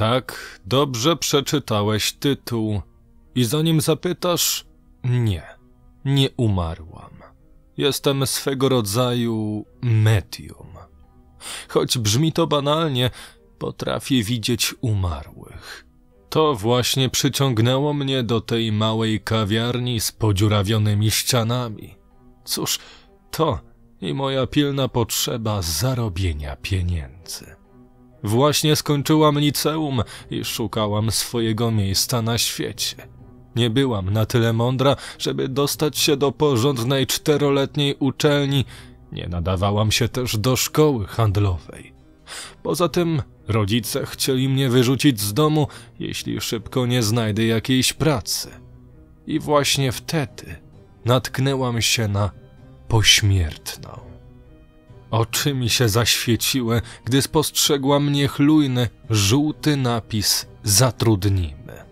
Tak, dobrze przeczytałeś tytuł. I zanim zapytasz, nie, nie umarłam. Jestem swego rodzaju medium. Choć brzmi to banalnie, potrafię widzieć umarłych. To właśnie przyciągnęło mnie do tej małej kawiarni z podziurawionymi ścianami. Cóż, to i moja pilna potrzeba zarobienia pieniędzy. Właśnie skończyłam liceum i szukałam swojego miejsca na świecie. Nie byłam na tyle mądra, żeby dostać się do porządnej czteroletniej uczelni, nie nadawałam się też do szkoły handlowej. Poza tym rodzice chcieli mnie wyrzucić z domu, jeśli szybko nie znajdę jakiejś pracy. I właśnie wtedy natknęłam się na pośmiertną. Oczy mi się zaświeciły, gdy spostrzegłam niechlujny, żółty napis Zatrudnimy.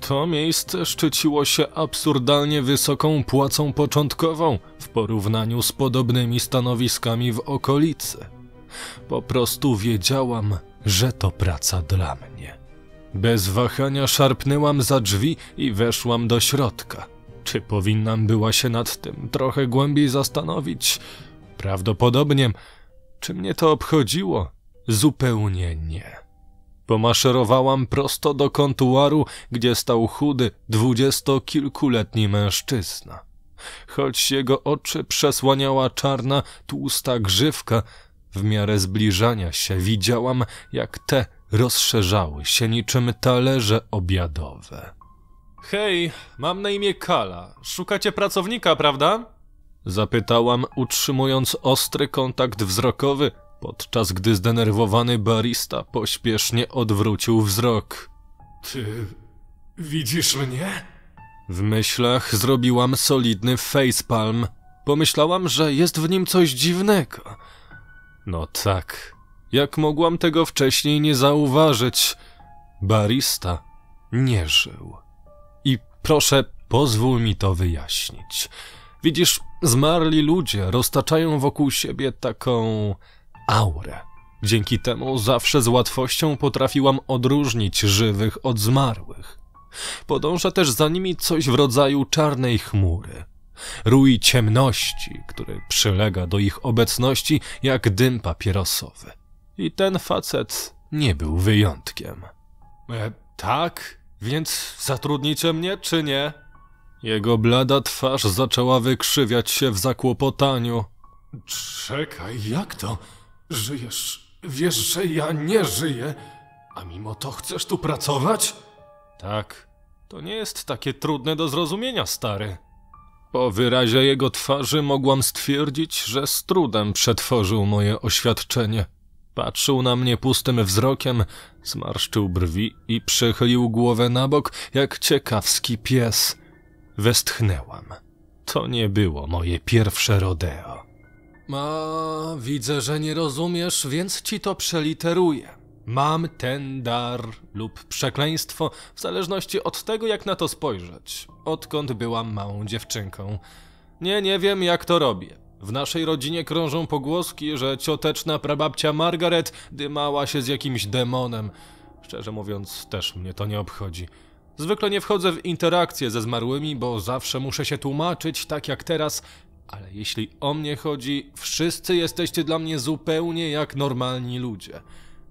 To miejsce szczyciło się absurdalnie wysoką płacą początkową w porównaniu z podobnymi stanowiskami w okolicy. Po prostu wiedziałam, że to praca dla mnie. Bez wahania szarpnęłam za drzwi i weszłam do środka. Czy powinnam była się nad tym trochę głębiej zastanowić? Prawdopodobnie. Czy mnie to obchodziło? Zupełnie nie. Pomaszerowałam prosto do kontuaru, gdzie stał chudy, dwudziestokilkuletni mężczyzna. Choć jego oczy przesłaniała czarna, tłusta grzywka, w miarę zbliżania się widziałam, jak te rozszerzały się niczym talerze obiadowe. Hej, mam na imię Kala. Szukacie pracownika, prawda? Zapytałam, utrzymując ostry kontakt wzrokowy, podczas gdy zdenerwowany barista pośpiesznie odwrócił wzrok. Ty widzisz mnie? W myślach zrobiłam solidny facepalm. Pomyślałam, że jest w nim coś dziwnego. No tak, jak mogłam tego wcześniej nie zauważyć? Barista nie żył. I proszę, pozwól mi to wyjaśnić. Widzisz, zmarli ludzie roztaczają wokół siebie taką aurę. Dzięki temu zawsze z łatwością potrafiłam odróżnić żywych od zmarłych. Podąża też za nimi coś w rodzaju czarnej chmury. Rój ciemności, który przylega do ich obecności jak dym papierosowy. I ten facet nie był wyjątkiem. E, tak? Więc zatrudnicie mnie, czy nie? Jego blada twarz zaczęła wykrzywiać się w zakłopotaniu. Czekaj, jak to? Żyjesz? Wiesz, że ja nie żyję, a mimo to chcesz tu pracować? Tak, to nie jest takie trudne do zrozumienia, stary. Po wyrazie jego twarzy mogłam stwierdzić, że z trudem przetworzył moje oświadczenie. Patrzył na mnie pustym wzrokiem, zmarszczył brwi i przechylił głowę na bok jak ciekawski pies. Westchnęłam. To nie było moje pierwsze rodeo. A, widzę, że nie rozumiesz, więc ci to przeliteruję. Mam ten dar lub przekleństwo, w zależności od tego, jak na to spojrzeć. Odkąd byłam małą dziewczynką. Nie, nie wiem, jak to robię. W naszej rodzinie krążą pogłoski, że cioteczna prababcia Margaret dymała się z jakimś demonem. Szczerze mówiąc, też mnie to nie obchodzi. Zwykle nie wchodzę w interakcje ze zmarłymi, bo zawsze muszę się tłumaczyć, tak jak teraz, ale jeśli o mnie chodzi, wszyscy jesteście dla mnie zupełnie jak normalni ludzie.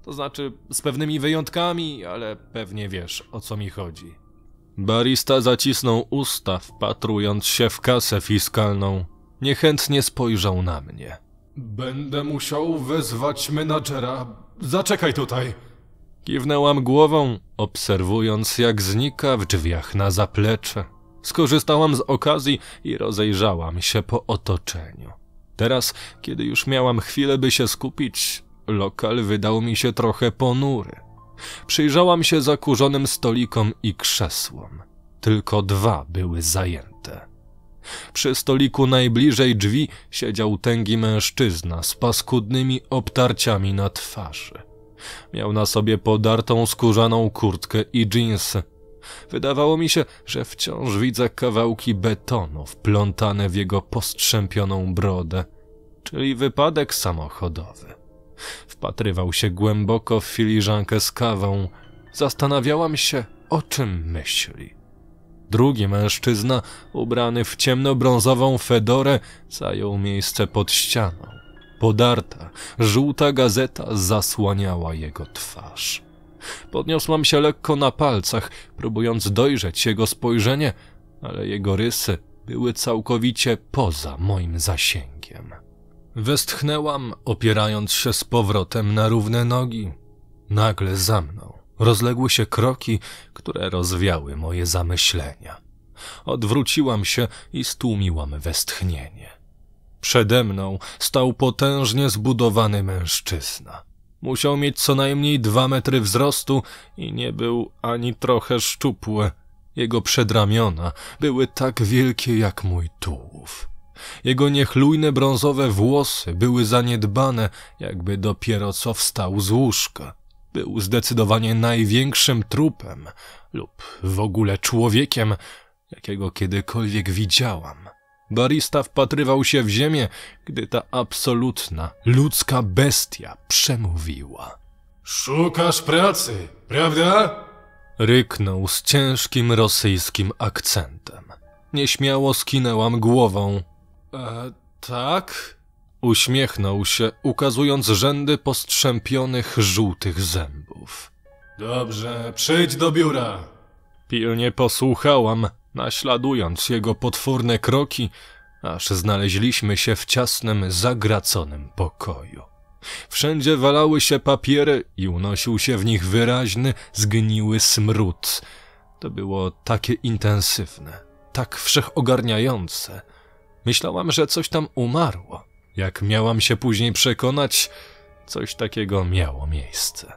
To znaczy, z pewnymi wyjątkami, ale pewnie wiesz, o co mi chodzi. Barista zacisnął usta, wpatrując się w kasę fiskalną. Niechętnie spojrzał na mnie. Będę musiał wezwać menadżera. Zaczekaj tutaj. Kiwnęłam głową, obserwując jak znika w drzwiach na zaplecze. Skorzystałam z okazji i rozejrzałam się po otoczeniu. Teraz, kiedy już miałam chwilę, by się skupić, lokal wydał mi się trochę ponury. Przyjrzałam się zakurzonym stolikom i krzesłom. Tylko dwa były zajęte. Przy stoliku najbliżej drzwi siedział tęgi mężczyzna z paskudnymi obtarciami na twarzy. Miał na sobie podartą skórzaną kurtkę i dżinsy. Wydawało mi się, że wciąż widzę kawałki betonu wplątane w jego postrzępioną brodę, czyli wypadek samochodowy. Wpatrywał się głęboko w filiżankę z kawą, Zastanawiałam się, o czym myśli. Drugi mężczyzna, ubrany w ciemnobrązową fedorę, zajął miejsce pod ścianą. Podarta, żółta gazeta zasłaniała jego twarz. Podniosłam się lekko na palcach, próbując dojrzeć jego spojrzenie, ale jego rysy były całkowicie poza moim zasięgiem. Westchnęłam, opierając się z powrotem na równe nogi. Nagle za mną rozległy się kroki, które rozwiały moje zamyślenia. Odwróciłam się i stłumiłam westchnienie. Przede mną stał potężnie zbudowany mężczyzna. Musiał mieć co najmniej dwa metry wzrostu i nie był ani trochę szczupły. Jego przedramiona były tak wielkie jak mój tułów. Jego niechlujne brązowe włosy były zaniedbane, jakby dopiero co wstał z łóżka. Był zdecydowanie największym trupem lub w ogóle człowiekiem, jakiego kiedykolwiek widziałam. Barista wpatrywał się w ziemię, gdy ta absolutna, ludzka bestia przemówiła. Szukasz pracy, prawda? Ryknął z ciężkim rosyjskim akcentem. Nieśmiało skinęłam głową. E, tak? Uśmiechnął się, ukazując rzędy postrzępionych żółtych zębów. Dobrze, przyjdź do biura. Pilnie posłuchałam, naśladując jego potworne kroki, aż znaleźliśmy się w ciasnym, zagraconym pokoju. Wszędzie walały się papiery i unosił się w nich wyraźny, zgniły smród. To było takie intensywne, tak wszechogarniające. Myślałam, że coś tam umarło. Jak miałam się później przekonać, coś takiego miało miejsce.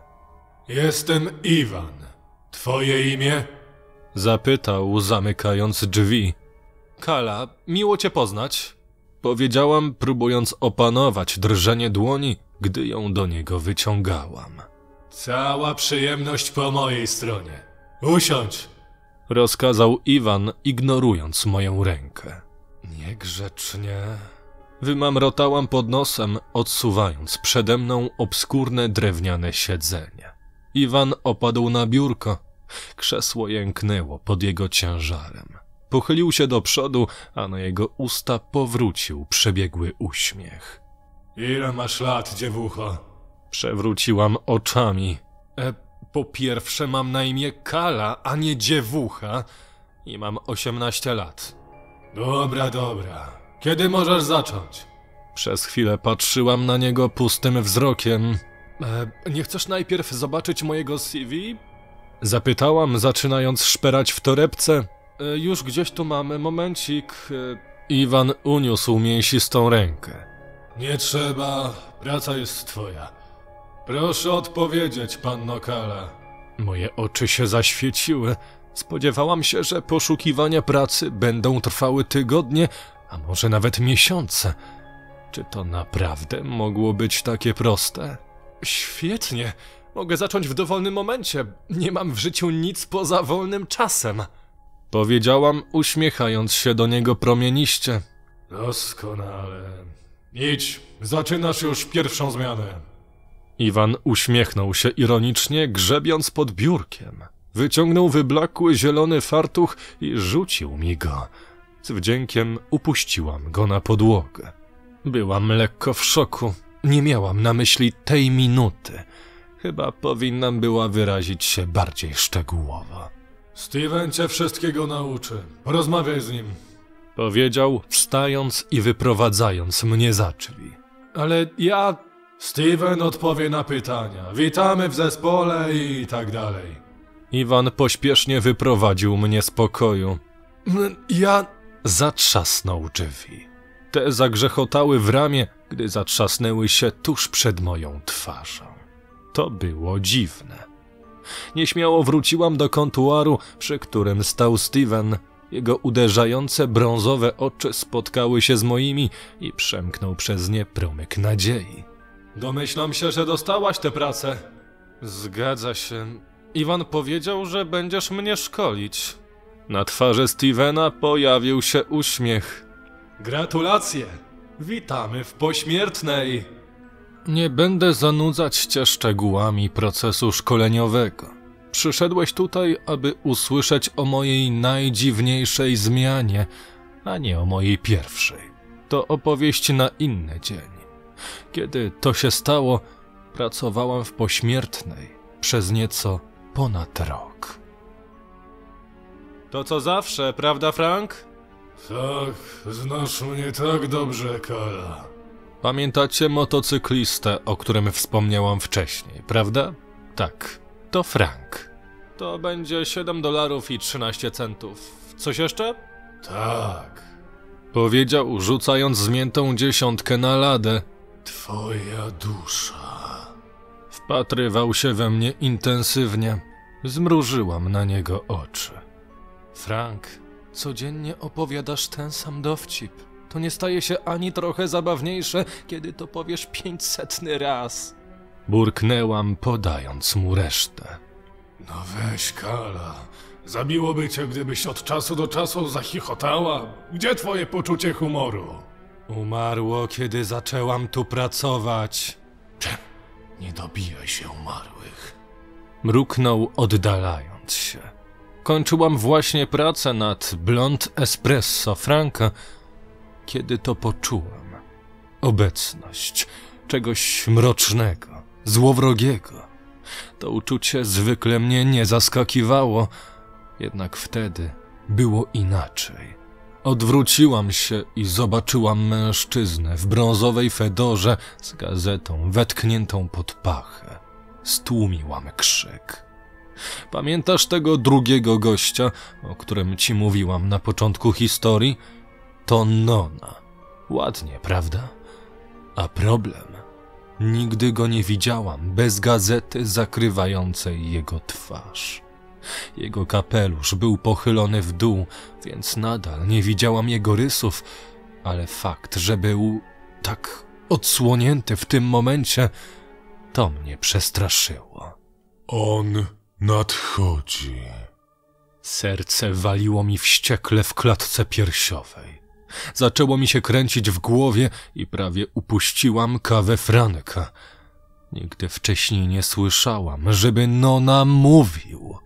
Jestem Iwan. Twoje imię? Zapytał, zamykając drzwi. Kala, miło cię poznać. Powiedziałam, próbując opanować drżenie dłoni, gdy ją do niego wyciągałam. Cała przyjemność po mojej stronie. Usiądź. Rozkazał Iwan, ignorując moją rękę. Niegrzecznie. Wymamrotałam pod nosem, odsuwając przede mną obskurne drewniane siedzenie. Iwan opadł na biurko. Krzesło jęknęło pod jego ciężarem. Pochylił się do przodu, a na jego usta powrócił przebiegły uśmiech. Ile masz lat, dziewucho? Przewróciłam oczami. E, po pierwsze mam na imię Kala, a nie dziewucha i mam 18 lat. Dobra, dobra. Kiedy możesz zacząć? Przez chwilę patrzyłam na niego pustym wzrokiem. E, nie chcesz najpierw zobaczyć mojego CV? Zapytałam, zaczynając szperać w torebce. E, już gdzieś tu mamy, momencik. E, Iwan uniósł mięsistą rękę. Nie trzeba, praca jest twoja. Proszę odpowiedzieć, panno Kala. Moje oczy się zaświeciły. Spodziewałam się, że poszukiwania pracy będą trwały tygodnie, a może nawet miesiące. Czy to naprawdę mogło być takie proste? Świetnie. Mogę zacząć w dowolnym momencie. Nie mam w życiu nic poza wolnym czasem. Powiedziałam, uśmiechając się do niego promieniście. Doskonale. Idź, zaczynasz już pierwszą zmianę. Iwan uśmiechnął się ironicznie, grzebiąc pod biurkiem. Wyciągnął wyblakły zielony fartuch i rzucił mi go. Z wdziękiem upuściłam go na podłogę. Byłam lekko w szoku. Nie miałam na myśli tej minuty. Chyba powinnam była wyrazić się bardziej szczegółowo. Steven cię wszystkiego nauczy. Porozmawiaj z nim. Powiedział, wstając i wyprowadzając mnie za drzwi. Ale ja... Steven odpowie na pytania. Witamy w zespole i tak dalej. Iwan pośpiesznie wyprowadził mnie z pokoju. Ja... Zatrzasnął drzwi. Te zagrzechotały w ramię, gdy zatrzasnęły się tuż przed moją twarzą. To było dziwne. Nieśmiało wróciłam do kontuaru, przy którym stał Steven. Jego uderzające brązowe oczy spotkały się z moimi i przemknął przez nie promyk nadziei. Domyślam się, że dostałaś tę pracę. Zgadza się. Iwan powiedział, że będziesz mnie szkolić. Na twarzy Stevena pojawił się uśmiech. Gratulacje! Witamy w pośmiertnej! Nie będę zanudzać cię szczegółami procesu szkoleniowego. Przyszedłeś tutaj, aby usłyszeć o mojej najdziwniejszej zmianie, a nie o mojej pierwszej. To opowieść na inny dzień. Kiedy to się stało, pracowałam w pośmiertnej przez nieco ponad rok. To co zawsze, prawda, Frank? Tak, znasz mnie tak dobrze, Kala. Pamiętacie motocyklistę, o którym wspomniałam wcześniej, prawda? Tak, to Frank. To będzie 7 dolarów i 13 centów. Coś jeszcze? Tak, Powiedział, rzucając zmiętą dziesiątkę na ladę. twoja dusza. Wpatrywał się we mnie intensywnie. Zmrużyłam na niego oczy. Frank, codziennie opowiadasz ten sam dowcip. To nie staje się ani trochę zabawniejsze, kiedy to powiesz pięćsetny raz. Burknęłam, podając mu resztę. No weź, Kala. Zabiłoby cię, gdybyś od czasu do czasu zachichotała. Gdzie twoje poczucie humoru? Umarło, kiedy zaczęłam tu pracować. Nie dobijaj się umarłych. Mruknął, oddalając się. Kończyłam właśnie pracę nad Blond Espresso Franka, kiedy to poczułam obecność czegoś mrocznego, złowrogiego. To uczucie zwykle mnie nie zaskakiwało, jednak wtedy było inaczej. Odwróciłam się i zobaczyłam mężczyznę w brązowej fedorze z gazetą wetkniętą pod pachę. Stłumiłam krzyk. Pamiętasz tego drugiego gościa, o którym ci mówiłam na początku historii? To Nona. Ładnie, prawda? A problem? Nigdy go nie widziałam bez gazety zakrywającej jego twarz. Jego kapelusz był pochylony w dół, więc nadal nie widziałam jego rysów, ale fakt, że był tak odsłonięty w tym momencie, to mnie przestraszyło. On nadchodzi. Serce waliło mi wściekle w klatce piersiowej. Zaczęło mi się kręcić w głowie i prawie upuściłam kawę Franka. Nigdy wcześniej nie słyszałam, żeby Nona mówił.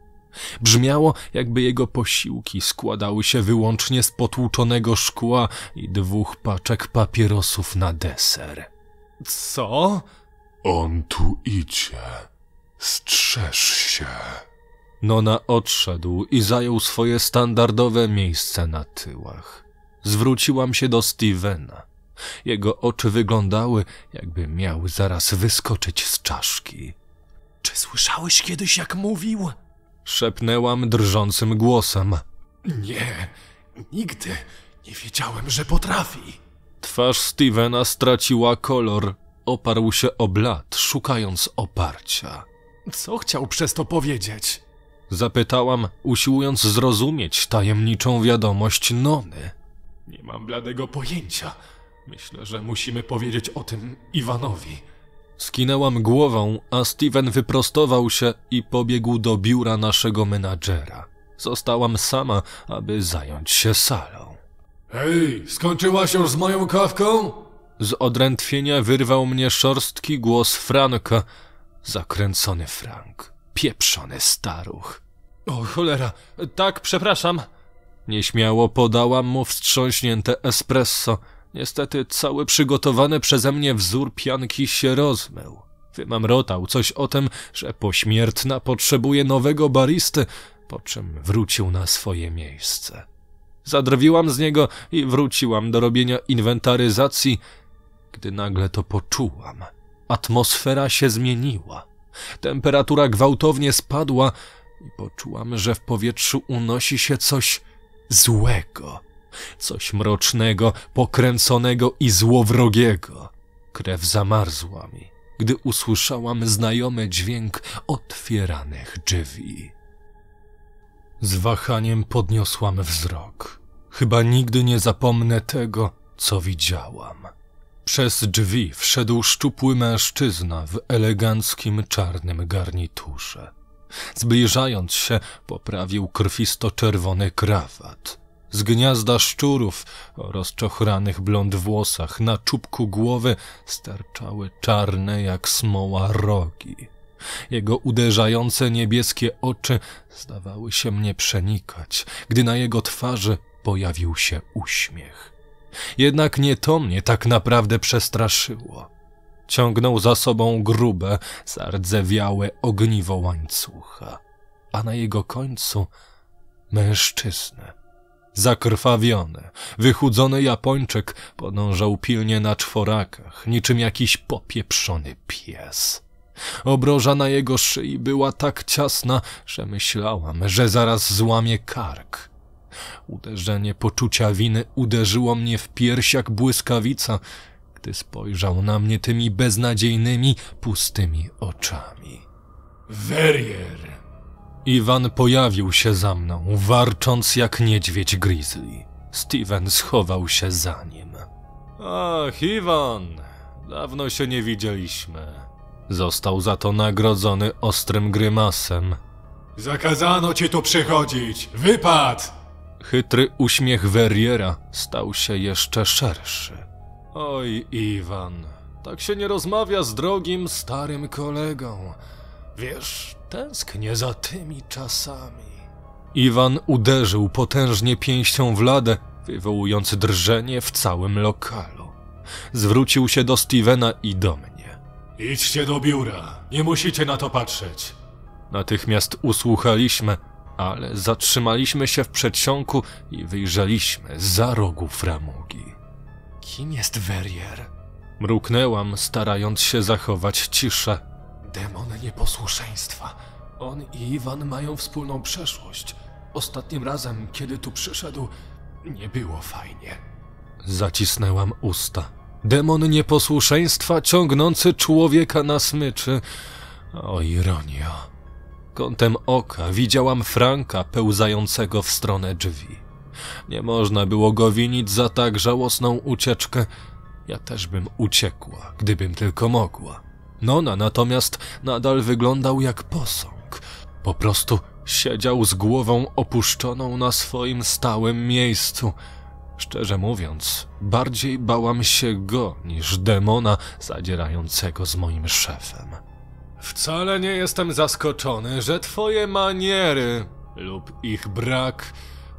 Brzmiało, jakby jego posiłki składały się wyłącznie z potłuczonego szkła i dwóch paczek papierosów na deser. Co? On tu idzie. Strzeż się. Nona odszedł i zajął swoje standardowe miejsce na tyłach. Zwróciłam się do Stevena. Jego oczy wyglądały, jakby miał zaraz wyskoczyć z czaszki. Czy słyszałeś kiedyś, jak mówił? Szepnęłam drżącym głosem. Nie, nigdy nie wiedziałem, że potrafi. Twarz Stevena straciła kolor. Oparł się o blat, szukając oparcia. Co chciał przez to powiedzieć? Zapytałam, usiłując zrozumieć tajemniczą wiadomość Nony. Nie mam bladego pojęcia. Myślę, że musimy powiedzieć o tym Iwanowi. Skinęłam głową, a Steven wyprostował się i pobiegł do biura naszego menadżera. Zostałam sama, aby zająć się salą. Hej, skończyłaś już z moją kawką? Z odrętwienia wyrwał mnie szorstki głos Franka. Zakręcony Frank. Pieprzony staruch. O cholera, tak, przepraszam. Nieśmiało podałam mu wstrząśnięte espresso. Niestety cały przygotowany przeze mnie wzór pianki się rozmył. Wymamrotał coś o tym, że pośmiertna potrzebuje nowego baristy, po czym wrócił na swoje miejsce. Zadrwiłam z niego i wróciłam do robienia inwentaryzacji, gdy nagle to poczułam. Atmosfera się zmieniła. Temperatura gwałtownie spadła i poczułam, że w powietrzu unosi się coś złego. Coś mrocznego, pokręconego i złowrogiego. Krew zamarzła mi, gdy usłyszałam znajomy dźwięk otwieranych drzwi. Z wahaniem podniosłam wzrok. Chyba nigdy nie zapomnę tego, co widziałam. Przez drzwi wszedł szczupły mężczyzna w eleganckim czarnym garniturze. Zbliżając się, poprawił krwisto-czerwony krawat. Z gniazda szczurów o rozczochranych blond włosach na czubku głowy sterczały czarne jak smoła rogi. Jego uderzające niebieskie oczy zdawały się mnie przenikać, gdy na jego twarzy pojawił się uśmiech. Jednak nie to mnie tak naprawdę przestraszyło. Ciągnął za sobą grube, zardzewiałe ogniwo łańcucha, a na jego końcu mężczyznę. Zakrwawiony, wychudzony Japończyk podążał pilnie na czworakach, niczym jakiś popieprzony pies. Obroża na jego szyi była tak ciasna, że myślałam, że zaraz złamie kark. Uderzenie poczucia winy uderzyło mnie w pierś jak błyskawica, gdy spojrzał na mnie tymi beznadziejnymi, pustymi oczami. Verrier! Iwan pojawił się za mną, warcząc jak niedźwiedź grizzly. Steven schował się za nim. Ach, Iwan, dawno się nie widzieliśmy. Został za to nagrodzony ostrym grymasem. Zakazano ci tu przychodzić! Wypad! Chytry uśmiech Verriera stał się jeszcze szerszy. Oj, Iwan, tak się nie rozmawia z drogim, starym kolegą. Wiesz, tęsknię za tymi czasami. Iwan uderzył potężnie pięścią w ladę, wywołując drżenie w całym lokalu. Zwrócił się do Stevena i do mnie. Idźcie do biura. Nie musicie na to patrzeć. Natychmiast usłuchaliśmy, ale zatrzymaliśmy się w przedsionku i wyjrzeliśmy za rogu framugi. Kim jest Verrier? Mruknęłam, starając się zachować ciszę. Demon nieposłuszeństwa. On i Iwan mają wspólną przeszłość. Ostatnim razem, kiedy tu przyszedł, nie było fajnie. Zacisnęłam usta. Demon nieposłuszeństwa ciągnący człowieka na smyczy. O ironia. Kątem oka widziałam Franka pełzającego w stronę drzwi. Nie można było go winić za tak żałosną ucieczkę. Ja też bym uciekła, gdybym tylko mogła. Nona natomiast nadal wyglądał jak posąg. Po prostu siedział z głową opuszczoną na swoim stałym miejscu. Szczerze mówiąc, bardziej bałam się go niż demona zadzierającego z moim szefem. Wcale nie jestem zaskoczony, że twoje maniery lub ich brak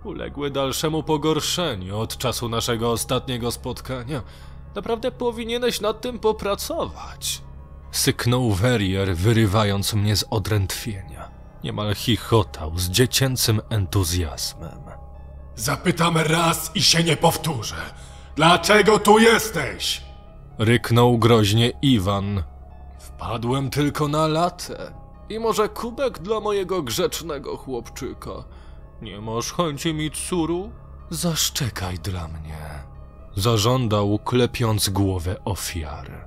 uległy dalszemu pogorszeniu od czasu naszego ostatniego spotkania. Naprawdę powinieneś nad tym popracować. Syknął Verrier, wyrywając mnie z odrętwienia. Niemal chichotał z dziecięcym entuzjazmem. Zapytam raz i się nie powtórzę. Dlaczego tu jesteś? Ryknął groźnie Iwan. Wpadłem tylko na latę. I może kubek dla mojego grzecznego chłopczyka. Nie masz chęci Mitsuru? Zaszczekaj dla mnie. Zażądał, klepiąc głowę ofiary.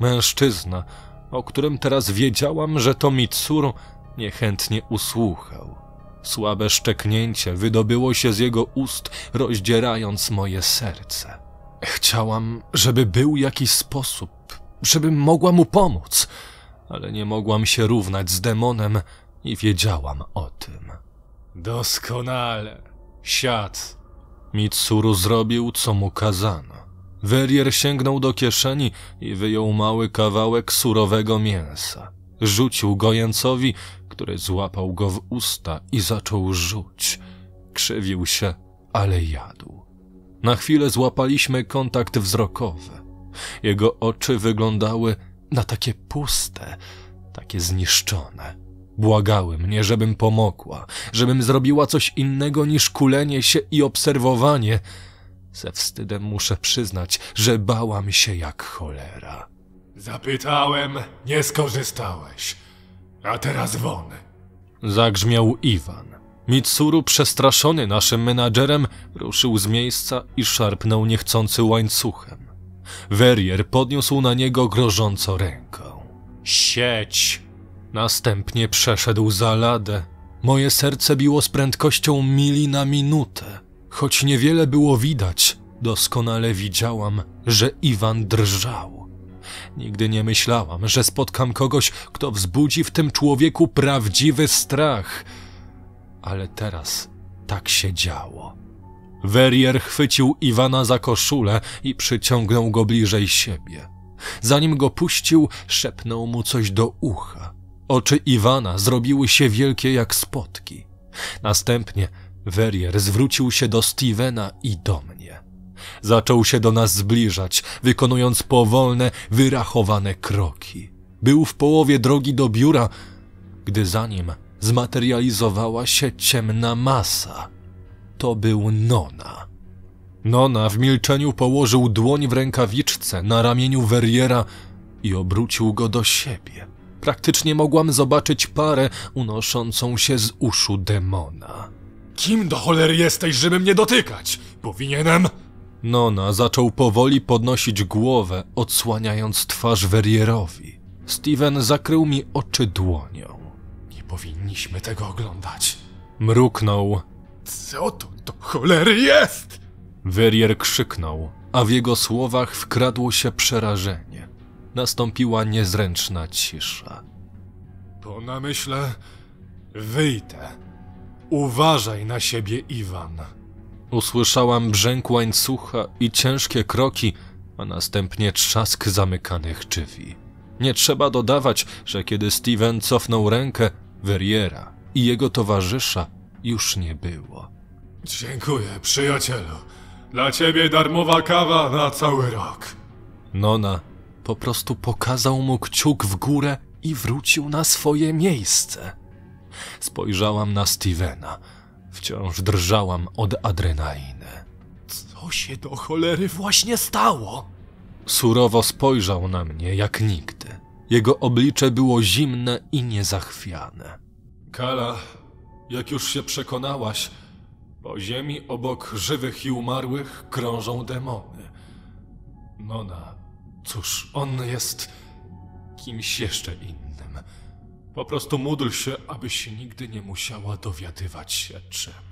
Mężczyzna, o którym teraz wiedziałam, że to Mitsuru, niechętnie usłuchał. Słabe szczeknięcie wydobyło się z jego ust, rozdzierając moje serce. Chciałam, żeby był jakiś sposób, żebym mogła mu pomóc, ale nie mogłam się równać z demonem i wiedziałam o tym. Doskonale. Siad. Mitsuru zrobił, co mu kazano. Verrier sięgnął do kieszeni i wyjął mały kawałek surowego mięsa. Rzucił gojencowi, który złapał go w usta i zaczął rzuć. Krzywił się, ale jadł. Na chwilę złapaliśmy kontakt wzrokowy. Jego oczy wyglądały na takie puste, takie zniszczone. Błagały mnie, żebym pomogła, żebym zrobiła coś innego niż kulenie się i obserwowanie. Ze wstydem muszę przyznać, że bałam się jak cholera. Zapytałem, nie skorzystałeś. A teraz won. Zagrzmiał Iwan. Mitsuru, przestraszony naszym menadżerem, ruszył z miejsca i szarpnął niechcący łańcuchem. Verrier podniósł na niego grożąco ręką. Sieć! Następnie przeszedł za ladę. Moje serce biło z prędkością mili na minutę. Choć niewiele było widać, doskonale widziałam, że Iwan drżał. Nigdy nie myślałam, że spotkam kogoś, kto wzbudzi w tym człowieku prawdziwy strach. Ale teraz tak się działo. Verrier chwycił Iwana za koszulę i przyciągnął go bliżej siebie. Zanim go puścił, szepnął mu coś do ucha. Oczy Iwana zrobiły się wielkie jak spotki. Następnie Verrier zwrócił się do Stevena i do mnie. Zaczął się do nas zbliżać, wykonując powolne, wyrachowane kroki. Był w połowie drogi do biura, gdy za nim zmaterializowała się ciemna masa. To był Nona. Nona w milczeniu położył dłoń w rękawiczce na ramieniu Verriera i obrócił go do siebie. Praktycznie mogłam zobaczyć parę unoszącą się z uszu demona. Kim do cholery jesteś, żeby mnie dotykać? Powinienem? Nona zaczął powoli podnosić głowę, odsłaniając twarz Verrierowi. Steven zakrył mi oczy dłonią. Nie powinniśmy tego oglądać. Mruknął. Co to do cholery jest? Verrier krzyknął, a w jego słowach wkradło się przerażenie. Nastąpiła niezręczna cisza. Po namyśle wyjdę. Uważaj na siebie, Iwan. Usłyszałam brzęk łańcucha i ciężkie kroki, a następnie trzask zamykanych drzwi. Nie trzeba dodawać, że kiedy Steven cofnął rękę, Verriera i jego towarzysza już nie było. Dziękuję, przyjacielu. Dla ciebie darmowa kawa na cały rok. Nona po prostu pokazał mu kciuk w górę i wrócił na swoje miejsce. Spojrzałam na Stevena. Wciąż drżałam od adrenaliny. Co się do cholery właśnie stało? Surowo spojrzał na mnie jak nigdy. Jego oblicze było zimne i niezachwiane. Kala, jak już się przekonałaś, po ziemi obok żywych i umarłych krążą demony. Nona, cóż, on jest kimś jeszcze innym. Po prostu módl się, abyś nigdy nie musiała dowiadywać się czym.